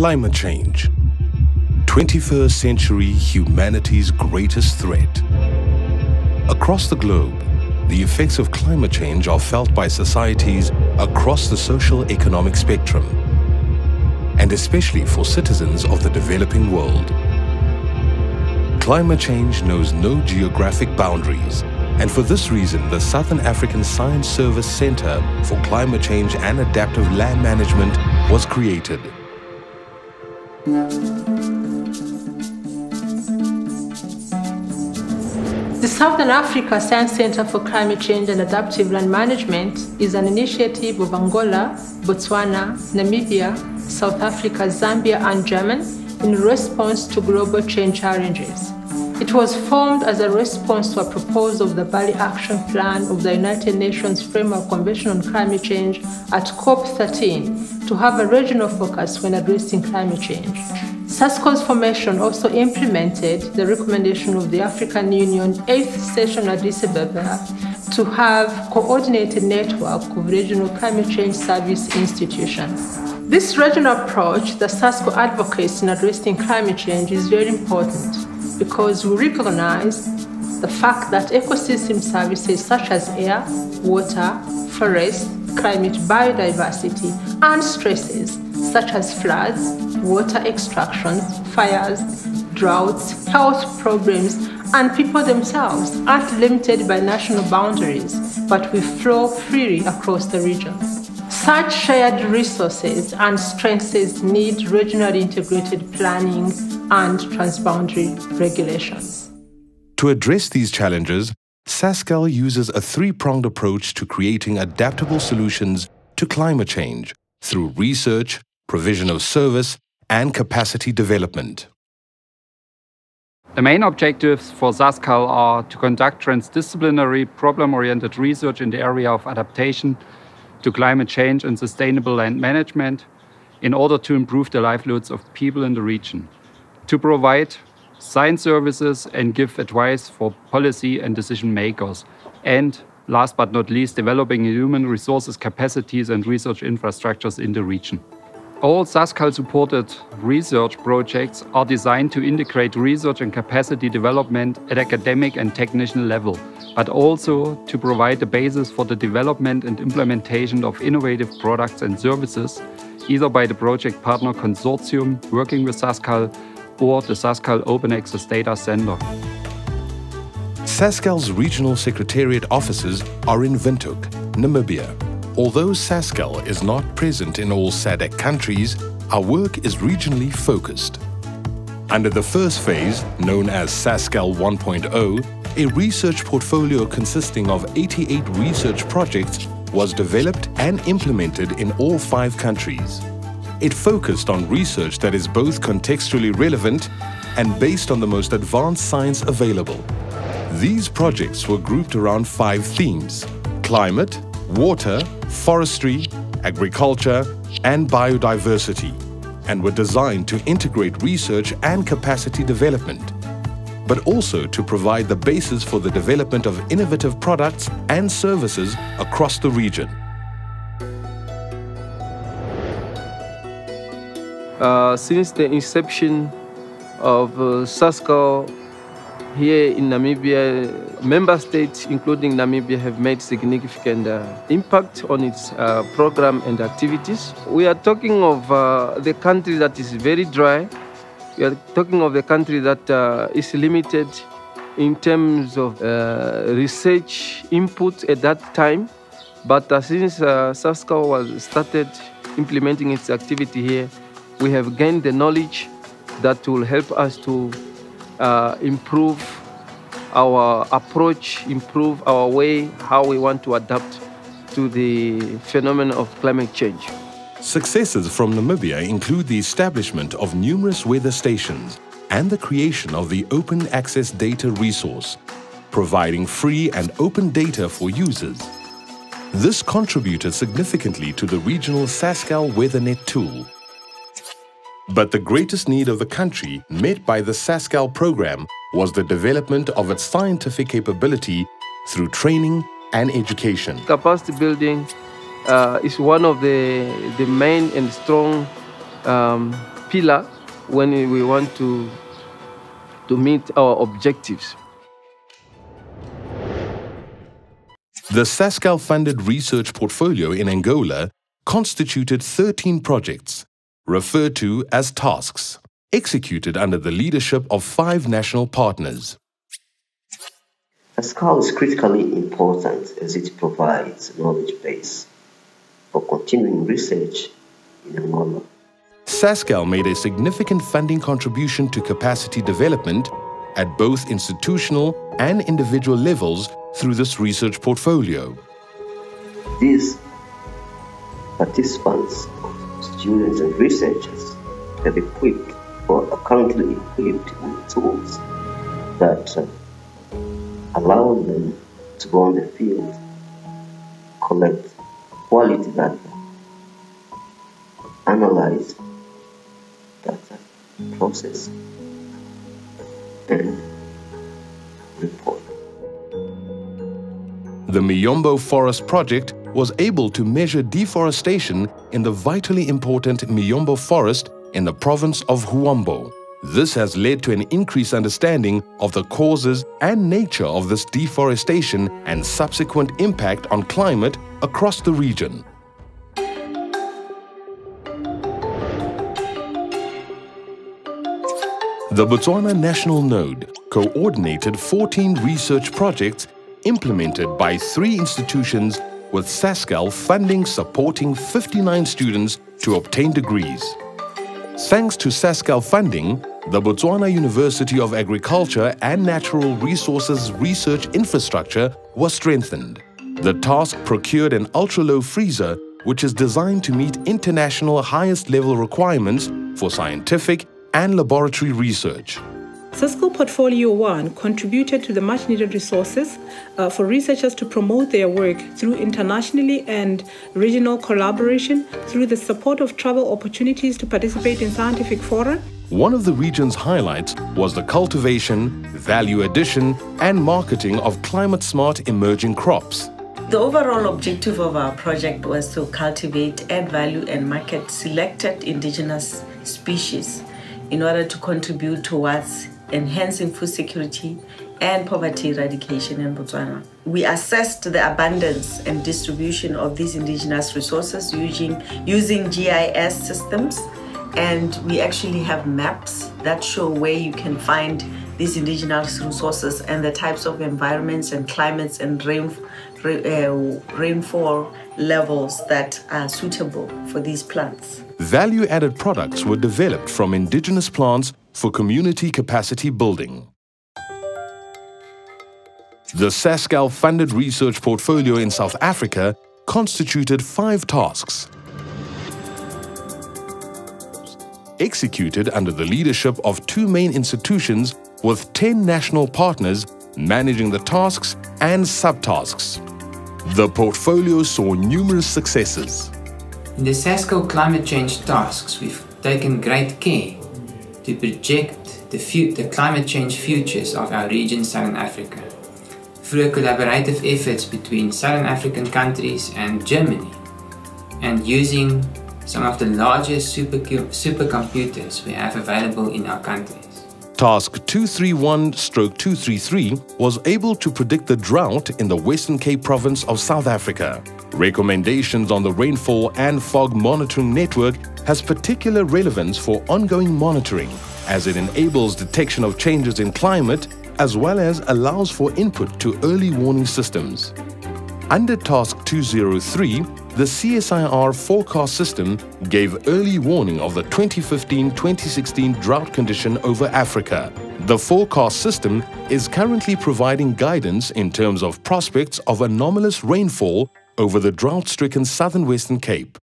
Climate change. 21st century humanity's greatest threat. Across the globe, the effects of climate change are felt by societies across the social economic spectrum, and especially for citizens of the developing world. Climate change knows no geographic boundaries, and for this reason, the Southern African Science Service Center for Climate Change and Adaptive Land Management was created. The Southern Africa Science Center for Climate Change and Adaptive Land Management is an initiative of Angola, Botswana, Namibia, South Africa, Zambia, and Germany in response to global change challenges. It was formed as a response to a proposal of the Bali Action Plan of the United Nations Framework Convention on Climate Change at COP13 to have a regional focus when addressing climate change. SASSCAL's formation also implemented the recommendation of the African Union 8th session at Addis Ababa to have coordinated network of regional climate change service institutions. This regional approach that SASSCAL advocates in addressing climate change is very important because we recognize the fact that ecosystem services such as air, water, forest, climate biodiversity, and stresses such as floods, water extraction, fires, droughts, health problems, and people themselves aren't limited by national boundaries, but we flow freely across the region. Such shared resources and strengths need regionally integrated planning and transboundary regulations. To address these challenges, SASSCAL uses a three-pronged approach to creating adaptable solutions to climate change through research, provision of service, and capacity development. The main objectives for SASSCAL are to conduct transdisciplinary, problem-oriented research in the area of adaptation to climate change and sustainable land management in order to improve the livelihoods of people in the region to provide science services and give advice for policy and decision makers. And last but not least, developing human resources capacities and research infrastructures in the region. All SASSCAL supported research projects are designed to integrate research and capacity development at academic and technical level, but also to provide the basis for the development and implementation of innovative products and services, either by the project partner consortium working with SASSCAL or the SASSCAL Open Access Data Center. SASSCAL's regional secretariat offices are in Windhoek, Namibia. Although SASSCAL is not present in all SADC countries, our work is regionally focused. Under the first phase, known as SASSCAL 1.0, a research portfolio consisting of 88 research projects was developed and implemented in all five countries. It focused on research that is both contextually relevant and based on the most advanced science available. These projects were grouped around five themes climate, water, forestry, agriculture, and biodiversity, and were designed to integrate research and capacity development, but also to provide the basis for the development of innovative products and services across the region. Uh, since the inception of uh, SASSCAL here in Namibia, member states, including Namibia, have made significant uh, impact on its uh, program and activities. We are talking of uh, the country that is very dry. We are talking of the country that uh, is limited in terms of uh, research input at that time. But since SASSCAL was started implementing its activity here, we have gained the knowledge that will help us to uh, improve our approach, improve our way, how we want to adapt to the phenomenon of climate change. Successes from Namibia include the establishment of numerous weather stations and the creation of the Open Access Data Resource, providing free and open data for users. This contributed significantly to the regional SASSCAL WeatherNet tool, but the greatest need of the country, met by the SASSCAL program, was the development of its scientific capability through training and education. Capacity building uh, is one of the, the main and strong um, pillar when we want to, to meet our objectives. The SASSCAL funded research portfolio in Angola constituted 13 projects, referred to as tasks, executed under the leadership of five national partners. SASSCAL is critically important as it provides a knowledge base for continuing research in Angola. SASSCAL made a significant funding contribution to capacity development at both institutional and individual levels through this research portfolio. These participants, students and researchers have equipped or are currently equipped with tools that uh, allow them to go on the field, collect quality data, analyze data, process, and report. The Miombo Forest Project was able to measure deforestation in the vitally important Miombo Forest in the province of Huambo. This has led to an increased understanding of the causes and nature of this deforestation and subsequent impact on climate across the region. The Botswana National Node coordinated 14 research projects implemented by three institutions with SASSCAL funding supporting 59 students to obtain degrees. Thanks to SASSCAL funding, the Botswana University of Agriculture and Natural Resources research infrastructure was strengthened. The task procured an ultra-low freezer which is designed to meet international highest level requirements for scientific and laboratory research. SASSCAL Portfolio 1 contributed to the much needed resources uh, for researchers to promote their work through internationally and regional collaboration, through the support of travel opportunities to participate in scientific fora. One of the region's highlights was the cultivation, value addition, and marketing of climate smart emerging crops. The overall objective of our project was to cultivate, add value, and market selected indigenous species in order to contribute towards enhancing food security and poverty eradication in Botswana. We assessed the abundance and distribution of these indigenous resources using, using GIS systems and we actually have maps that show where you can find these indigenous resources and the types of environments and climates and rain, uh, rainfall levels that are suitable for these plants. Value-added products were developed from indigenous plants for community capacity building. The SASSCAL funded research portfolio in South Africa constituted five tasks. Executed under the leadership of two main institutions with 10 national partners managing the tasks and subtasks. The portfolio saw numerous successes. In the SASSCAL climate change tasks, we've taken great care to project the, the, climate change futures of our region, Southern Africa, through collaborative efforts between Southern African countries and Germany, and using some of the largest super, supercomputers we have available in our countries. Task 231 stroke 233 was able to predict the drought in the Western Cape province of South Africa. Recommendations on the rainfall and fog monitoring network has particular relevance for ongoing monitoring as it enables detection of changes in climate as well as allows for input to early warning systems. Under Task 203, the CSIR forecast system gave early warning of the 2015-2016 drought condition over Africa. The forecast system is currently providing guidance in terms of prospects of anomalous rainfall over the drought-stricken southern Western Cape.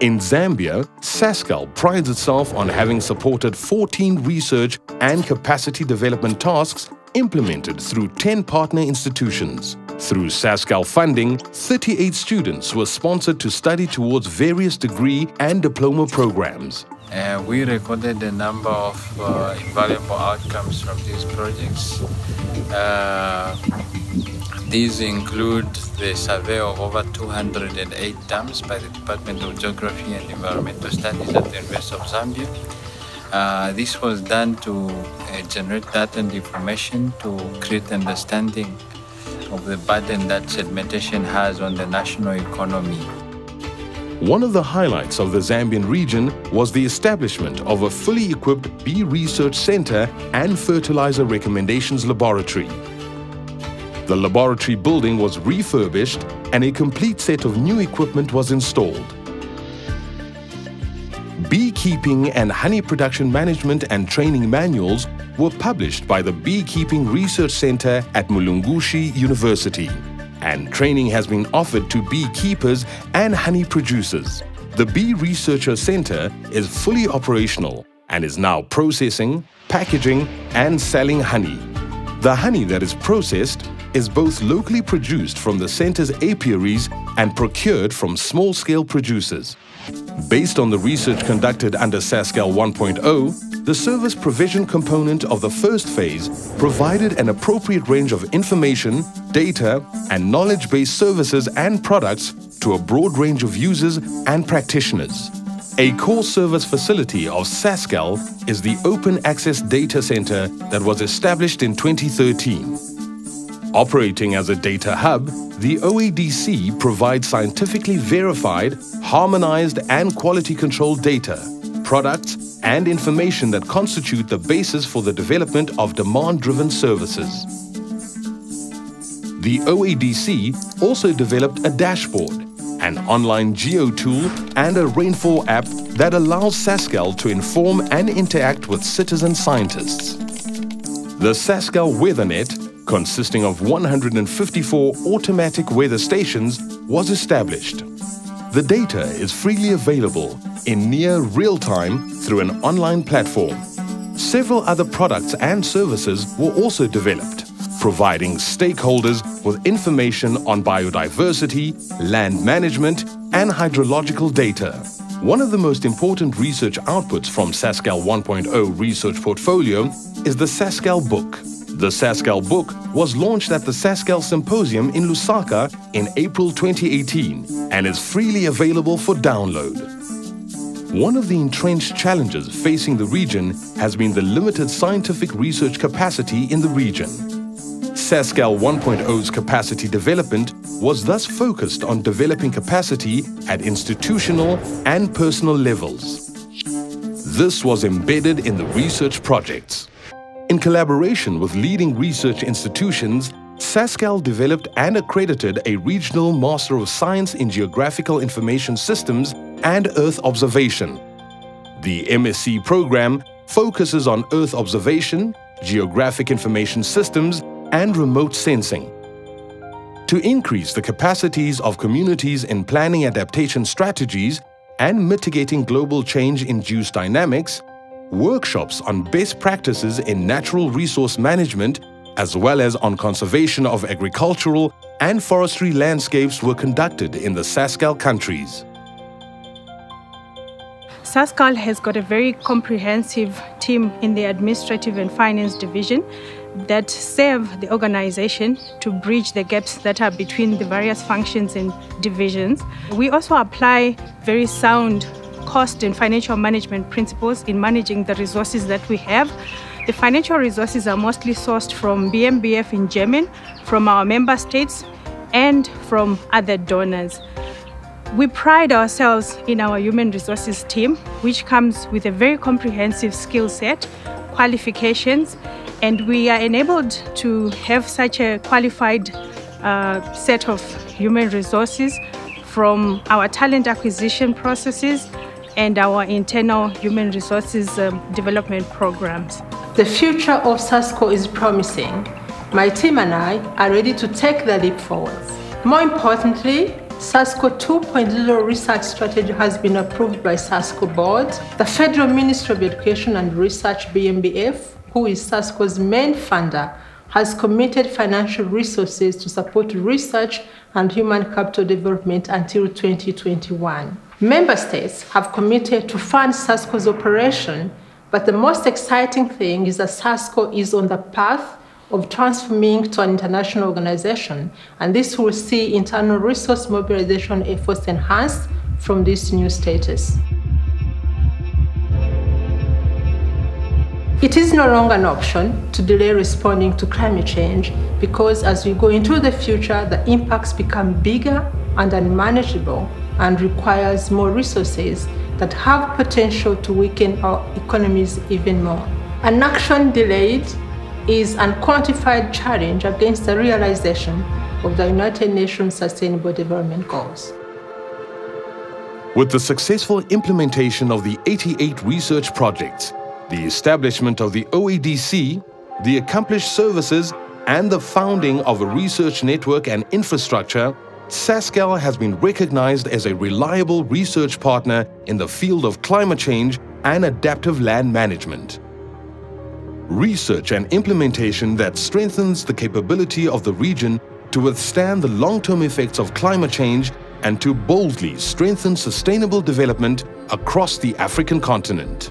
In Zambia, SASSCAL prides itself on having supported 14 research and capacity development tasks implemented through 10 partner institutions. Through SASSCAL funding, 38 students were sponsored to study towards various degree and diploma programs. Uh, we recorded a number of uh, invaluable outcomes from these projects. Uh, these include the survey of over 208 dams by the Department of Geography and Environmental Studies at the University of Zambia, Uh, this was done to uh, generate data and information to create understanding of the burden that sedimentation has on the national economy. One of the highlights of the Zambian region was the establishment of a fully equipped bee research center and fertilizer recommendations laboratory. The laboratory building was refurbished and a complete set of new equipment was installed. Beekeeping and honey production management and training manuals were published by the Beekeeping Research Center at Mulungushi University and training has been offered to beekeepers and honey producers. The Bee Researcher Center is fully operational and is now processing, packaging and selling honey. The honey that is processed is both locally produced from the center's apiaries and procured from small-scale producers. Based on the research conducted under SASSCAL 1.0, the service provision component of the first phase provided an appropriate range of information, data, and knowledge-based services and products to a broad range of users and practitioners. A core service facility of SASSCAL is the Open Access Data Center that was established in 2013. Operating as a data hub, the OADC provides scientifically verified, harmonized and quality controlled data, products and information that constitute the basis for the development of demand-driven services. The OADC also developed a dashboard, an online geo tool and a rainfall app that allows SASSCAL to inform and interact with citizen scientists. The SASSCAL WeatherNet consisting of 154 automatic weather stations, was established. The data is freely available in near real time through an online platform. Several other products and services were also developed, providing stakeholders with information on biodiversity, land management, and hydrological data. One of the most important research outputs from SASSCAL 1.0 research portfolio is the SASSCAL book. The SASSCAL book was launched at the SASSCAL Symposium in Lusaka in April 2018 and is freely available for download. One of the entrenched challenges facing the region has been the limited scientific research capacity in the region. SASSCAL 1.0's capacity development was thus focused on developing capacity at institutional and personal levels. This was embedded in the research projects. In collaboration with leading research institutions, SASSCAL developed and accredited a regional Master of Science in Geographical Information Systems and Earth Observation. The MSc program focuses on Earth observation, geographic information systems, and remote sensing. To increase the capacities of communities in planning adaptation strategies and mitigating global change-induced dynamics, workshops on best practices in natural resource management as well as on conservation of agricultural and forestry landscapes were conducted in the SASSCAL countries. SASSCAL has got a very comprehensive team in the Administrative and Finance Division that serve the organization to bridge the gaps that are between the various functions and divisions. We also apply very sound cost and financial management principles in managing the resources that we have. The financial resources are mostly sourced from BMBF in German, from our member states, and from other donors. We pride ourselves in our human resources team, which comes with a very comprehensive skill set, qualifications, and we are enabled to have such a qualified uh, set of human resources from our talent acquisition processes and our internal human resources um, development programs. The future of SASSCAL is promising. My team and I are ready to take the leap forward. More importantly, SASSCAL 2.0 research strategy has been approved by SASSCAL board. The Federal Ministry of Education and Research BMBF, who is SASSCAL's main funder, has committed financial resources to support research and human capital development until 2021. Member states have committed to fund SASSCAL's operation, but the most exciting thing is that SASSCAL is on the path of transforming to an international organization, and this will see internal resource mobilization efforts enhanced from this new status. It is no longer an option to delay responding to climate change because as we go into the future, the impacts become bigger and unmanageable and requires more resources that have potential to weaken our economies even more. An action delayed is an quantified challenge against the realization of the United Nations Sustainable Development Goals. With the successful implementation of the 88 research projects, the establishment of the OADC, the accomplished services, and the founding of a research network and infrastructure, SASSCAL has been recognized as a reliable research partner in the field of climate change and adaptive land management. Research and implementation that strengthens the capability of the region to withstand the long-term effects of climate change and to boldly strengthen sustainable development across the African continent.